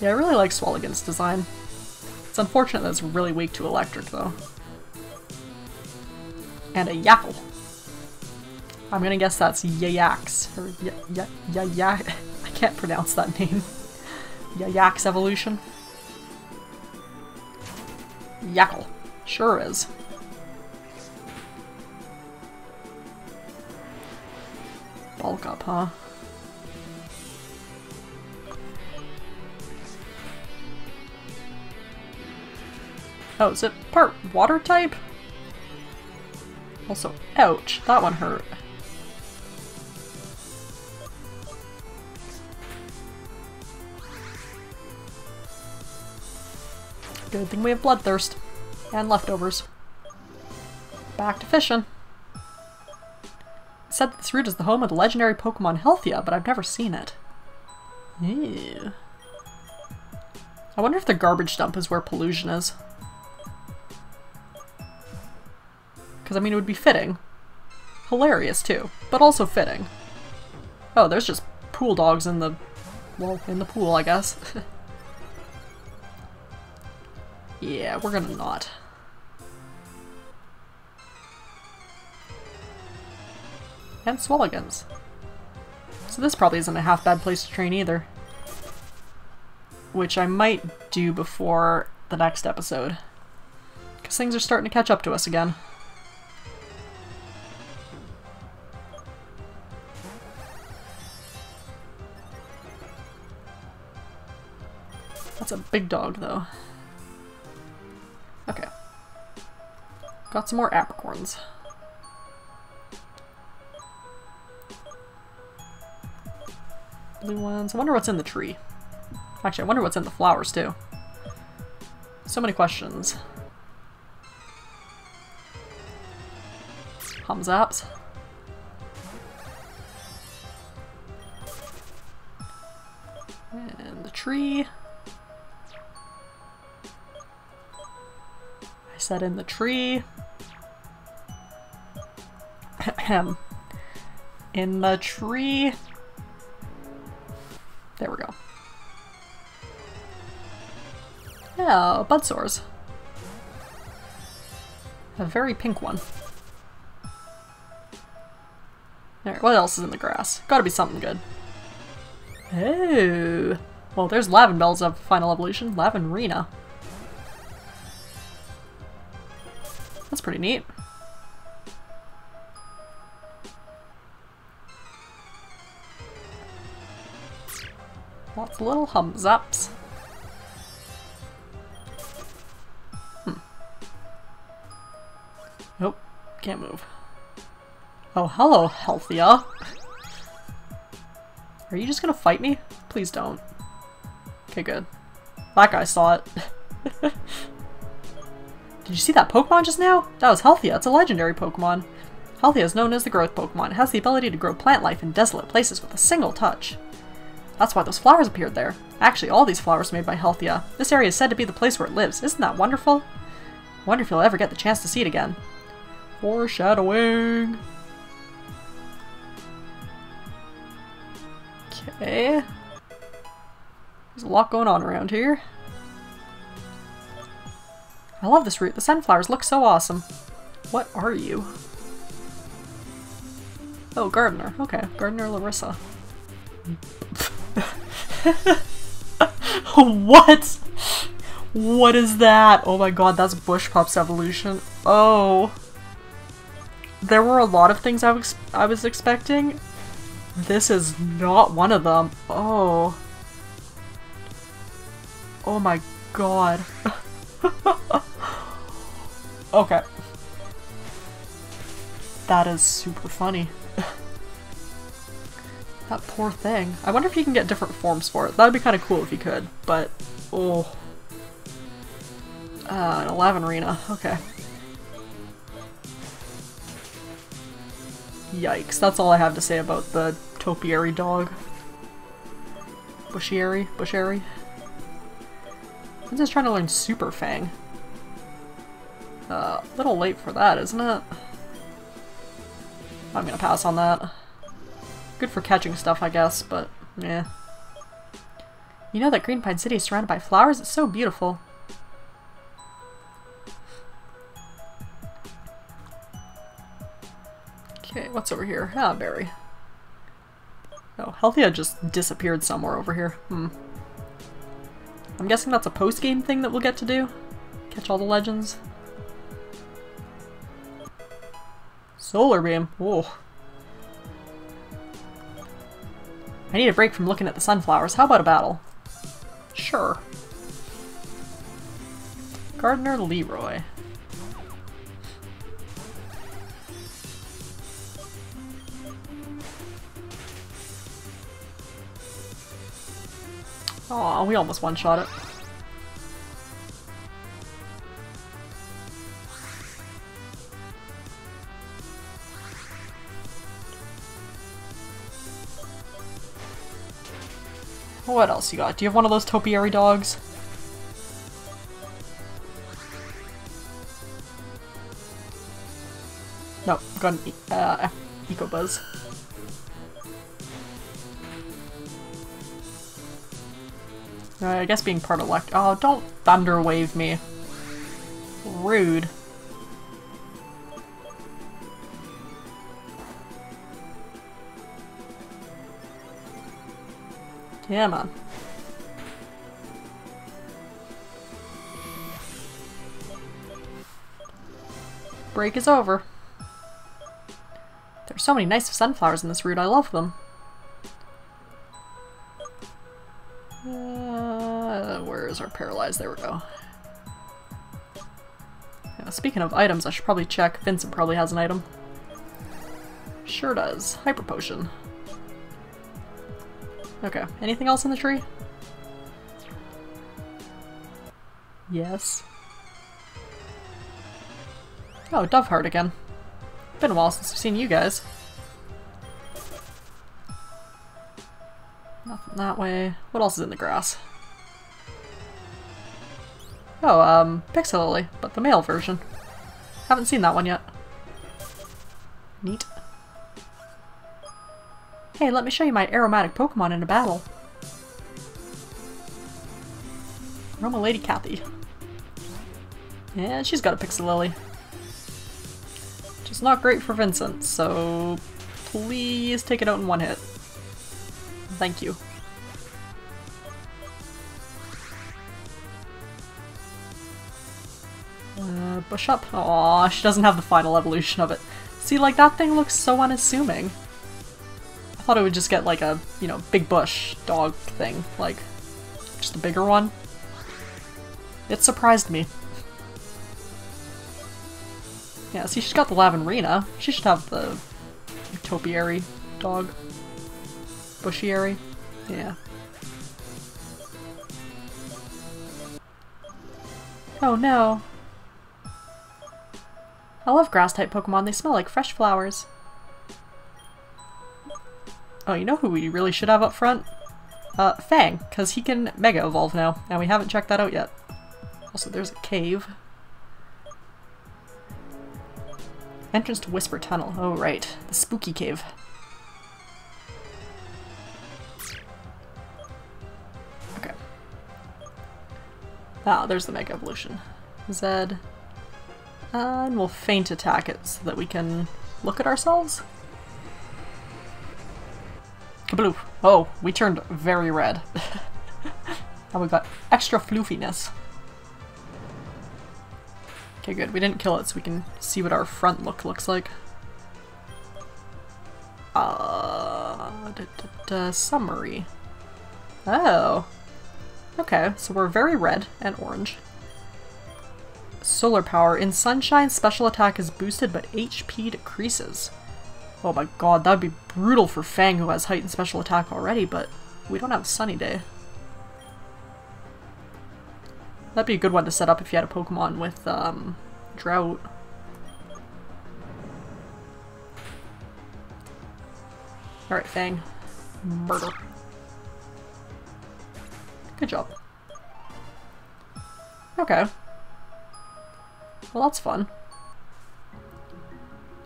Yeah, I really like Swelligent's design. It's unfortunate that it's really weak to electric, though. And a Yackle. I'm gonna guess that's Yayax. Or I can't pronounce that name. Yayax evolution. Yackle. Sure is. Bulk up, huh? Oh, is it part water type? Also, ouch, that one hurt. Good thing we have Bloodthirst. And leftovers. Back to fishing. Said that this route is the home of the legendary Pokemon Healthia, but I've never seen it. Ew. I wonder if the garbage dump is where pollution is. Because, I mean, it would be fitting. Hilarious, too. But also fitting. Oh, there's just pool dogs in the... Well, in the pool, I guess. Yeah, we're gonna not. And Swelligans. So this probably isn't a half bad place to train either. Which I might do before the next episode. Because things are starting to catch up to us again. That's a big dog, though. Okay. Got some more apricorns. Ones. I wonder what's in the tree. Actually, I wonder what's in the flowers, too. So many questions. Humzaps. And the tree. I said in the tree. in the tree. There we go. Yeah, bud sores. A very pink one. There, what else is in the grass? Gotta be something good. Oh. Well, there's Lavenbell's of final evolution. Lavenrina. That's pretty neat. Little Humzaps. Hmm. Nope, can't move. Oh, hello, Healthia. Are you just gonna fight me? Please don't. Okay, good. That guy saw it. Did you see that Pokemon just now? That was Healthia. It's a legendary Pokemon. Healthia is known as the growth Pokemon. It has the ability to grow plant life in desolate places with a single touch. That's why those flowers appeared there. Actually, all these flowers are made by Healthia. This area is said to be the place where it lives. Isn't that wonderful? Wonder if you'll ever get the chance to see it again. Foreshadowing! Okay. There's a lot going on around here. I love this route. The sunflowers look so awesome. What are you? Oh, gardener. Okay, gardener Larissa. what? What is that? Oh my god, that's Bush Pup's evolution. Oh. There were a lot of things I was, I was expecting. This is not one of them. Oh. Oh my god. okay. That is super funny. That poor thing. I wonder if you can get different forms for it. That would be kind of cool if you could, but... Oh. Uh, an Lavenrina. Okay. Yikes. That's all I have to say about the topiary dog. Bushieri? Busheri? I'm just trying to learn Super Fang. Uh, a little late for that, isn't it? I'm gonna pass on that. Good for catching stuff, I guess, but yeah. You know that Green Pine City is surrounded by flowers? It's so beautiful. Okay, what's over here? Ah, berry. Oh, Healthia just disappeared somewhere over here. Hmm. I'm guessing that's a post-game thing that we'll get to do? Catch all the legends? Solar beam. Whoa. I need a break from looking at the sunflowers. How about a battle? Sure. Gardener Leroy. Aw, we almost one-shot it. What else you got? Do you have one of those topiary dogs? No, got an uh, Eco-Buzz. Uh, I guess being part of elect- Oh, don't thunder wave me. Rude. Yeah, man. Break is over. There's so many nice sunflowers in this route, I love them. Uh, where is our paralyzed? There we go. Yeah, speaking of items, I should probably check. Vincent probably has an item. Sure does. Hyper Potion. Okay, anything else in the tree? Yes. Oh, Doveheart again. Been a while since I've seen you guys. Nothing that way. What else is in the grass? Oh, um, Pixie but the male version. Haven't seen that one yet. Neat. Hey, let me show you my aromatic Pokemon in a battle. Aroma Lady Kathy. And she's got a Pixie Just not great for Vincent, so please take it out in one hit. Thank you. Uh, Bush Pup. Aw, she doesn't have the final evolution of it. See, like, that thing looks so unassuming thought it would just get like a, you know, big bush dog thing, like just a bigger one. It surprised me. Yeah, see, she's got the Lavenrina. She should have the topiary dog. Bushieri. Yeah. Oh no. I love grass-type Pokemon. They smell like fresh flowers. Oh, you know who we really should have up front? Uh, Fang, because he can Mega Evolve now, and we haven't checked that out yet. Also, there's a cave. Entrance to Whisper Tunnel. Oh, right. The spooky cave. Okay. Ah, there's the Mega Evolution. Zed. Ah, and we'll feint attack it so that we can look at ourselves? Kabloof. Oh, we turned very red. and we got extra floofiness. Okay, good. We didn't kill it so we can see what our front look looks like. Uh, da, da, da, summary. Oh. Okay, so we're very red and orange. Solar power. In sunshine, special attack is boosted, but HP decreases. Oh my god, that'd be brutal for Fang who has heightened special attack already, but we don't have Sunny Day. That'd be a good one to set up if you had a Pokemon with, um, Drought. Alright, Fang. Murder. Good job. Okay. Well, that's fun.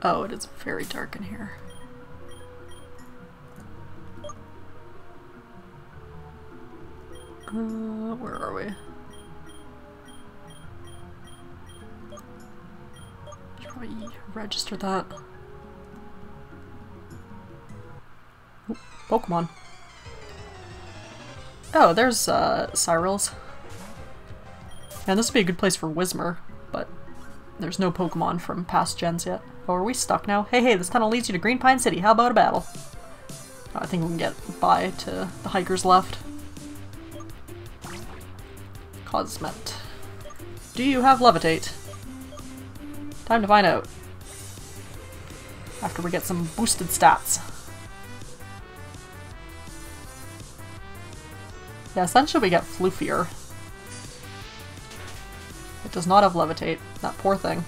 Oh, it is very dark in here. Uh, where are we? Should register that. Ooh, Pokemon. Oh, there's uh, Cyrils. And this would be a good place for but there's no Pokemon from past gens yet. Oh, are we stuck now? Hey, hey, this tunnel leads you to Green Pine City. How about a battle? Oh, I think we can get by to the hikers left. Cosmet. Do you have Levitate? Time to find out. After we get some boosted stats. Yeah, essentially we get floofier. Does not have levitate, that poor thing.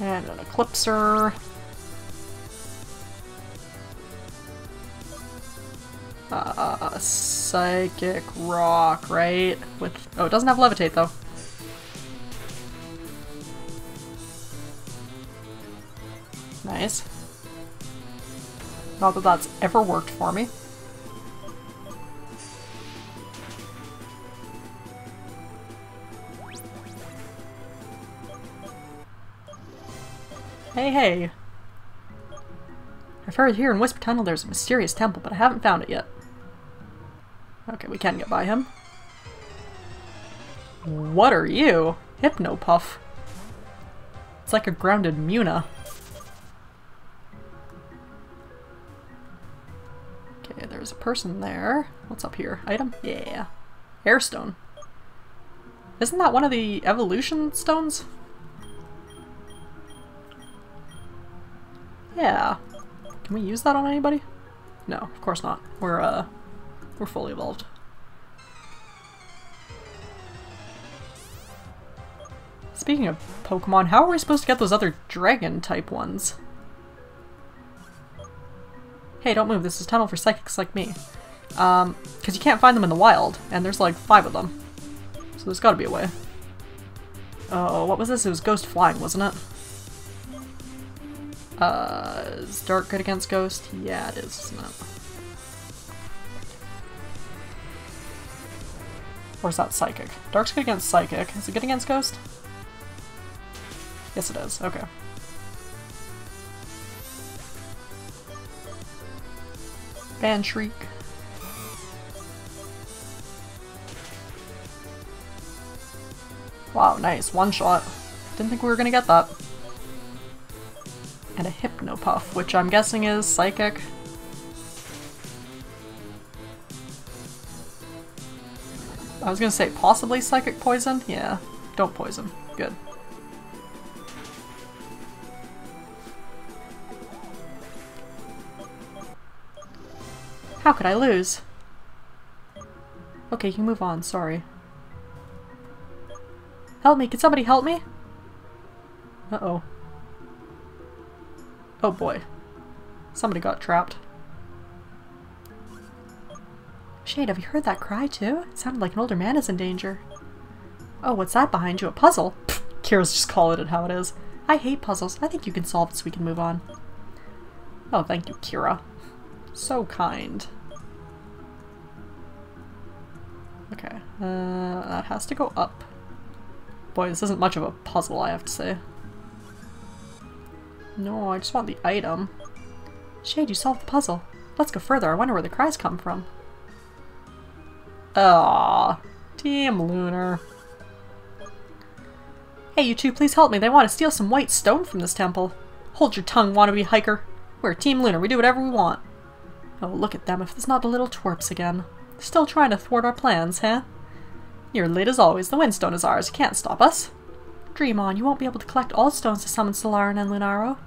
And an Eclipser. Uh, Psychic Rock, right? With Oh, it doesn't have Levitate, though. Nice. Not that that's ever worked for me. Hey, hey. I've heard here in Whisper Tunnel there's a mysterious temple, but I haven't found it yet. Okay, we can get by him. What are you? Hypnopuff. It's like a grounded Muna. Okay, there's a person there. What's up here? Item? Yeah. Airstone. Isn't that one of the evolution stones? Yeah. Can we use that on anybody? No, of course not. We're, uh, we're fully evolved. Speaking of Pokemon, how are we supposed to get those other dragon-type ones? Hey, don't move, this is tunnel for psychics like me. Um, because you can't find them in the wild, and there's like five of them. So there's gotta be a way. Oh, what was this? It was Ghost Flying, wasn't it? Uh, is Dark good against Ghost? Yeah, it is, isn't it? Or is that Psychic? Dark's good against Psychic. Is it good against Ghost? Yes, it is. Okay. Ban Shriek. Wow, nice. One shot. Didn't think we were gonna get that and a Hypnopuff, which I'm guessing is Psychic. I was gonna say possibly Psychic Poison? Yeah, don't poison. Good. How could I lose? Okay, you can move on, sorry. Help me, can somebody help me? Uh-oh. Oh boy. Somebody got trapped. Shade, have you heard that cry too? It sounded like an older man is in danger. Oh, what's that behind you? A puzzle? Kira's just calling it how it is. I hate puzzles. I think you can solve it so we can move on. Oh, thank you, Kira. So kind. Okay, uh, that has to go up. Boy, this isn't much of a puzzle, I have to say. No, I just want the item. Shade, you solved the puzzle. Let's go further. I wonder where the cries come from. Ah, Team Lunar. Hey, you two, please help me. They want to steal some white stone from this temple. Hold your tongue, wannabe hiker. We're Team Lunar. We do whatever we want. Oh, look at them. If it's not the little twerps again. Still trying to thwart our plans, huh? You're late as always. The Windstone is ours. You can't stop us. Dream on. You won't be able to collect all stones to summon Solaran and Lunaro.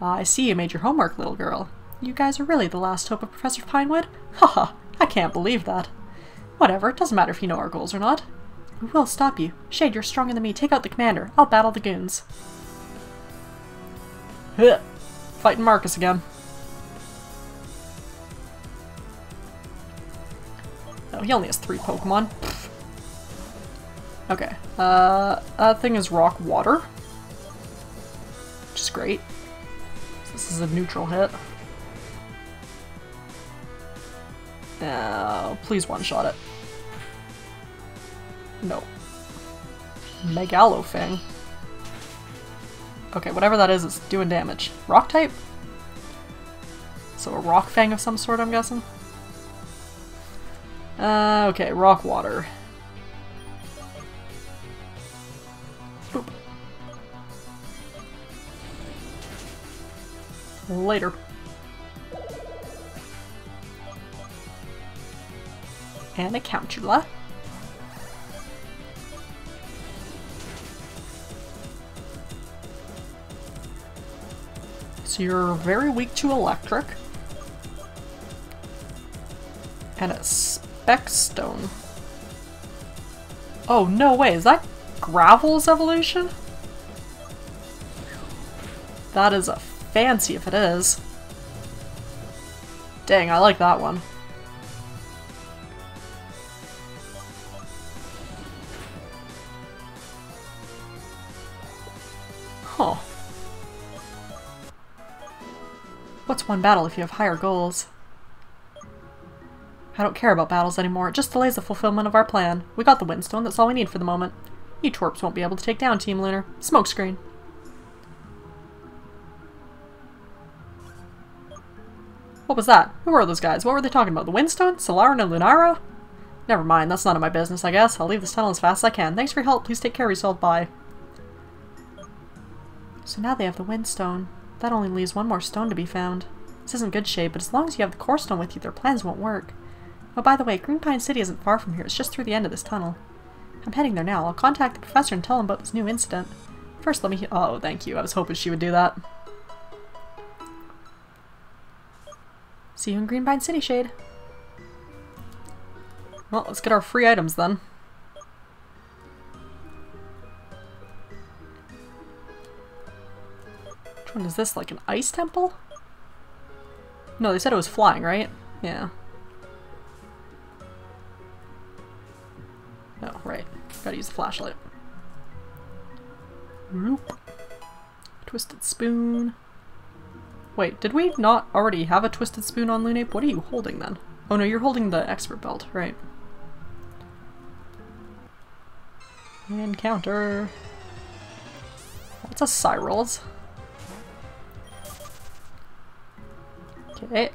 Ah, I see you made your homework, little girl. You guys are really the last hope of Professor Pinewood? Haha, I can't believe that. Whatever, it doesn't matter if you know our goals or not. We will stop you. Shade, you're stronger than me. Take out the commander. I'll battle the goons. Huh. Fighting Marcus again. Oh, he only has three Pokemon. Okay. Uh, that thing is rock water. Which is great. This is a neutral hit. Oh, please one-shot it. No. Megalofang. Okay, whatever that is, it's doing damage. Rock type? So a rock fang of some sort, I'm guessing? Uh, okay, rock water. Later. And a Countula. So you're very weak to electric. And a Spec Stone. Oh, no way, is that Gravel's evolution? That is a fancy if it is. Dang, I like that one. Huh. What's one battle if you have higher goals? I don't care about battles anymore, it just delays the fulfillment of our plan. We got the Windstone, that's all we need for the moment. You twerps won't be able to take down Team Lunar. Smokescreen. What was that? Who are those guys? What were they talking about? The Windstone? Solaran and Lunaro? Never mind, that's none of my business, I guess. I'll leave this tunnel as fast as I can. Thanks for your help. Please take care of yourself. Bye. So now they have the Windstone. That only leaves one more stone to be found. This isn't good shape, but as long as you have the core stone with you, their plans won't work. Oh, by the way, Green Pine City isn't far from here. It's just through the end of this tunnel. I'm heading there now. I'll contact the professor and tell him about this new incident. First, let me... Oh, thank you. I was hoping she would do that. See you in Green Pine City, Shade. Well, let's get our free items then. Which one is this? Like an ice temple? No, they said it was flying, right? Yeah. Oh, right. Gotta use the flashlight. Nope. Twisted spoon. Wait, did we not already have a twisted spoon on Lunape? What are you holding then? Oh no, you're holding the expert belt, right. Encounter. What's a Cyrils? Okay.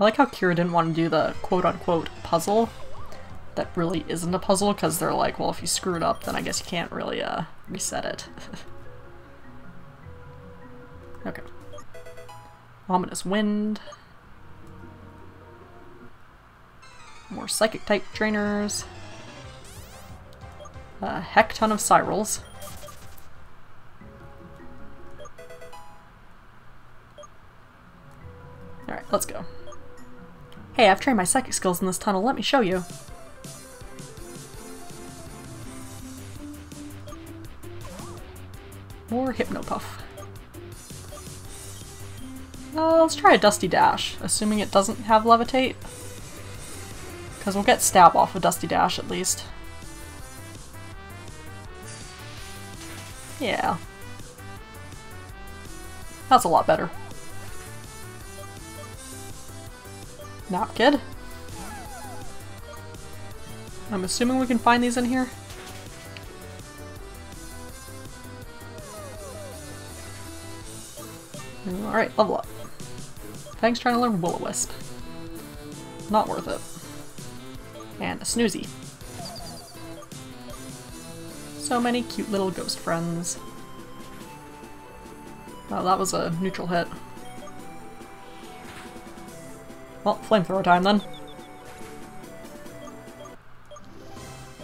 I like how Kira didn't want to do the quote-unquote puzzle that really isn't a puzzle because they're like, well, if you screw it up, then I guess you can't really uh, reset it. okay. Ominous Wind. More Psychic type trainers. A heck ton of Cyrils. Alright, let's go. Hey, I've trained my psychic skills in this tunnel. Let me show you. Hypnopuff. Uh, let's try a Dusty Dash, assuming it doesn't have Levitate. Because we'll get Stab off of Dusty Dash at least. Yeah. That's a lot better. Nap Kid. I'm assuming we can find these in here. Alright, level up. Thanks trying to learn Will-O-Wisp. Not worth it. And a Snoozy. So many cute little ghost friends. Oh, that was a neutral hit. Well, flamethrower time then.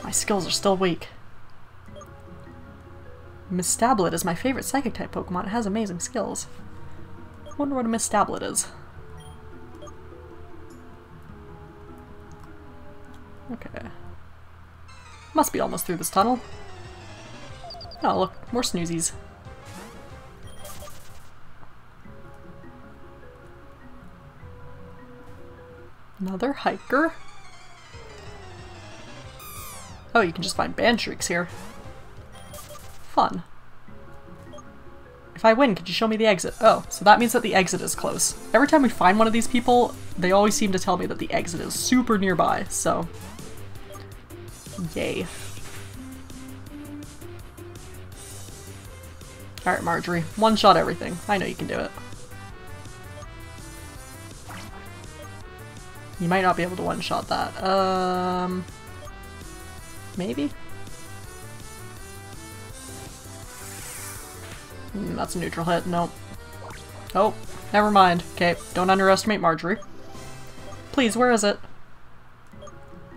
My skills are still weak. Mistablet is my favorite psychic type Pokemon. It has amazing skills. Wonder what a Mistablet is. Okay. Must be almost through this tunnel. Oh, look, more snoozies. Another hiker? Oh, you can just find Bandshrieks here. Fun. If I win, could you show me the exit? Oh, so that means that the exit is close. Every time we find one of these people, they always seem to tell me that the exit is super nearby, so... Yay. Alright, Marjorie. One-shot everything. I know you can do it. You might not be able to one-shot that. Um... Maybe? Mm, that's a neutral hit. Nope. Oh, never mind. Okay, don't underestimate Marjorie. Please, where is it?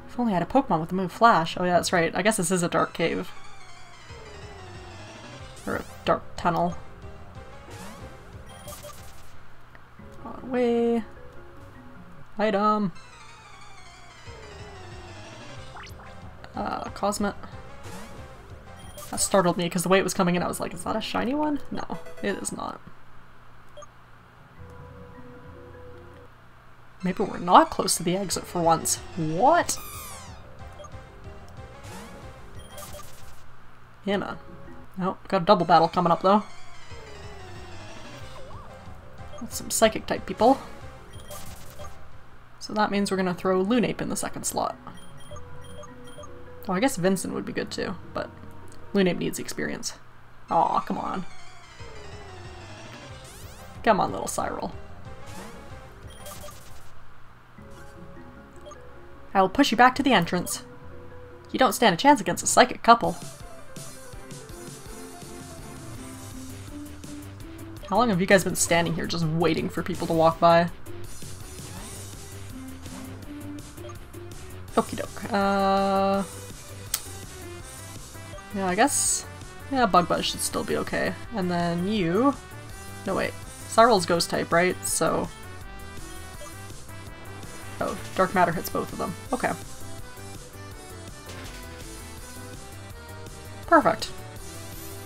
If only I had a Pokemon with the move Flash. Oh yeah, that's right. I guess this is a dark cave. Or a dark tunnel. Away. Item. Uh, Cosmet. That startled me because the way it was coming in I was like, is that a shiny one? No, it is not. Maybe we're not close to the exit for once. What? Yeah, man. Nope, got a double battle coming up though. Some psychic type people. So that means we're gonna throw Lunape in the second slot. Oh, I guess Vincent would be good too, but Lunape needs experience. Aw, come on. Come on, little Cyril. I will push you back to the entrance. You don't stand a chance against a psychic couple. How long have you guys been standing here just waiting for people to walk by? Okie doke. Uh... Yeah, I guess... Yeah, Bug Buzz should still be okay. And then you... No, wait. Cyril's ghost type, right? So... Oh, Dark Matter hits both of them. Okay. Perfect.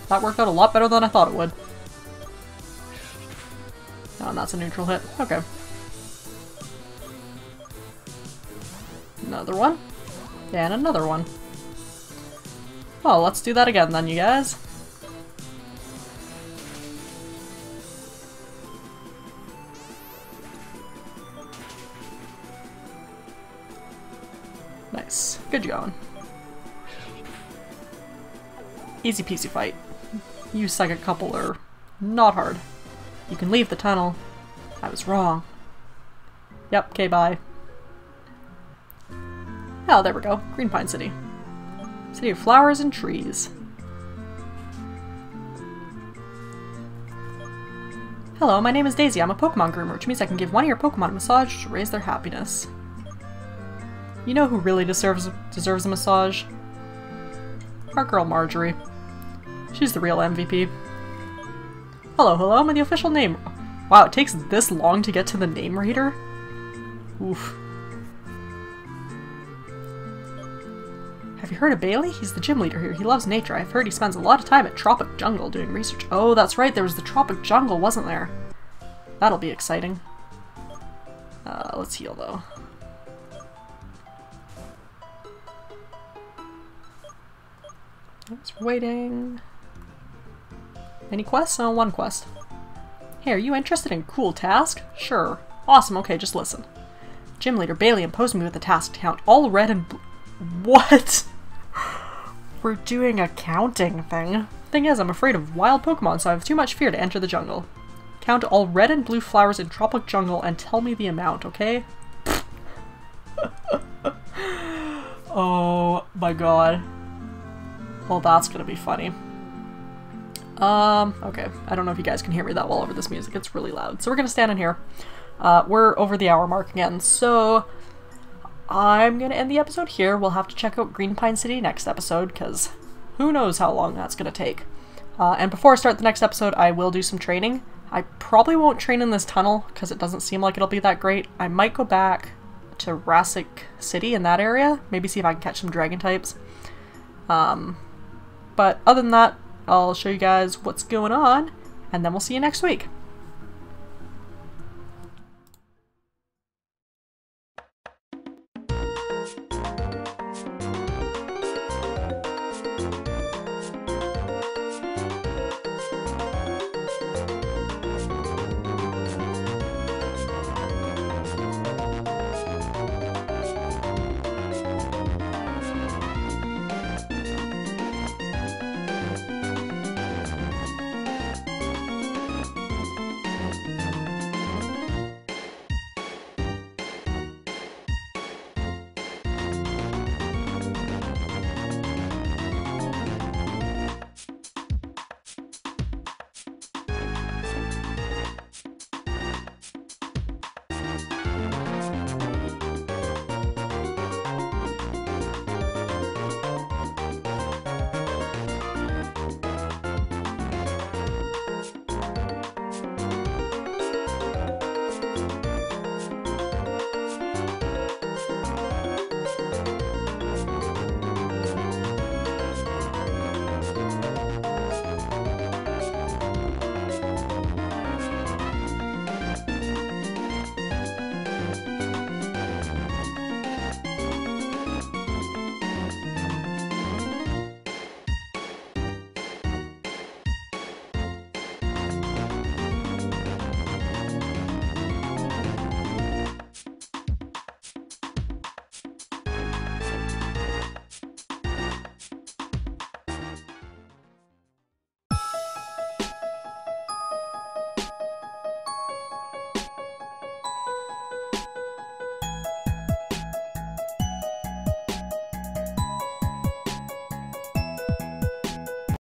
That worked out a lot better than I thought it would. Oh, and that's a neutral hit. Okay. Another one. And another one. Well, let's do that again then, you guys. Nice. Good going. Easy peasy fight. You second couple are not hard. You can leave the tunnel. I was wrong. Yep, okay, bye. Oh, there we go. Green Pine City. City of flowers and trees. Hello, my name is Daisy. I'm a Pokemon groomer, which means I can give one of your Pokemon a massage to raise their happiness. You know who really deserves deserves a massage? Our girl Marjorie. She's the real MVP. Hello, hello, I'm the official name. Wow, it takes this long to get to the name rater? Oof. You heard of Bailey? He's the gym leader here. He loves nature. I've heard he spends a lot of time at Tropic Jungle doing research. Oh, that's right. There was the Tropic Jungle, wasn't there? That'll be exciting. Uh, let's heal, though. For waiting. Any quests? Oh, one quest. Hey, are you interested in cool task? Sure. Awesome, okay, just listen. Gym leader Bailey imposed me with a task to count all red and What? We're doing a counting thing. Thing is, I'm afraid of wild Pokemon, so I have too much fear to enter the jungle. Count all red and blue flowers in Tropic Jungle and tell me the amount, okay? oh my god. Well, that's gonna be funny. Um, okay. I don't know if you guys can hear me that well over this music. It's really loud. So we're gonna stand in here. Uh, we're over the hour mark again, so I'm gonna end the episode here. We'll have to check out Green Pine City next episode, because who knows how long that's gonna take. Uh, and before I start the next episode, I will do some training. I probably won't train in this tunnel, because it doesn't seem like it'll be that great. I might go back to Rassic City in that area, maybe see if I can catch some dragon types. Um, but other than that, I'll show you guys what's going on, and then we'll see you next week.